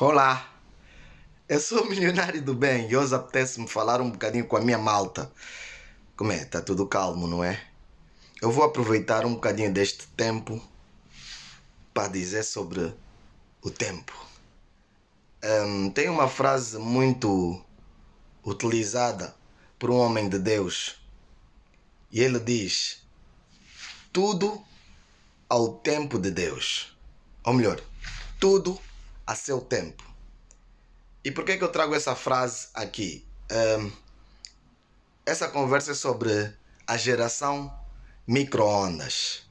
Olá, eu sou o milionário do bem e hoje apetece-me falar um bocadinho com a minha malta. Como é? Está tudo calmo, não é? Eu vou aproveitar um bocadinho deste tempo para dizer sobre o tempo. Um, tem uma frase muito utilizada por um homem de Deus e ele diz: Tudo ao tempo de Deus. Ou melhor, tudo a seu tempo. E por que, que eu trago essa frase aqui? Um, essa conversa é sobre a geração micro-ondas.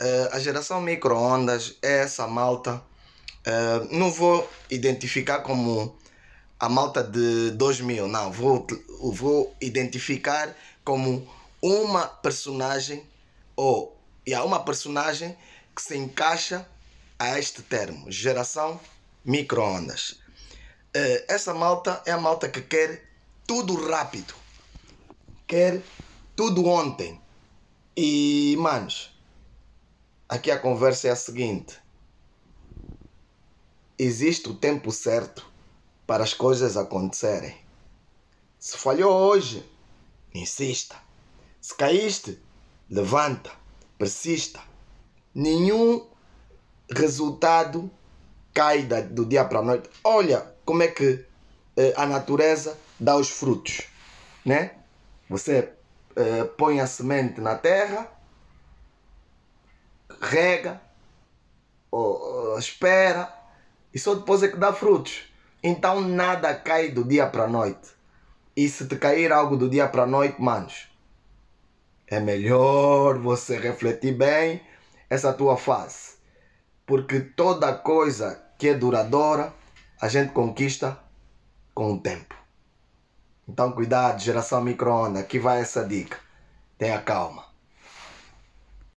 Uh, a geração micro-ondas é essa malta. Uh, não vou identificar como a malta de 2000, não. Vou, vou identificar como uma personagem ou yeah, uma personagem que se encaixa a este termo, geração micro-ondas. Uh, essa malta é a malta que quer tudo rápido, quer tudo ontem. E, manos, aqui a conversa é a seguinte: existe o tempo certo para as coisas acontecerem. Se falhou hoje, insista. Se caíste, levanta, persista. Nenhum resultado cai do dia para a noite. Olha como é que eh, a natureza dá os frutos, né? Você eh, põe a semente na terra, rega, espera e só depois é que dá frutos. Então nada cai do dia para a noite. E se te cair algo do dia para a noite, manos, é melhor você refletir bem essa tua fase. Porque toda coisa que é duradoura, a gente conquista com o tempo. Então cuidado, geração micro-ondas, aqui vai essa dica. Tenha calma.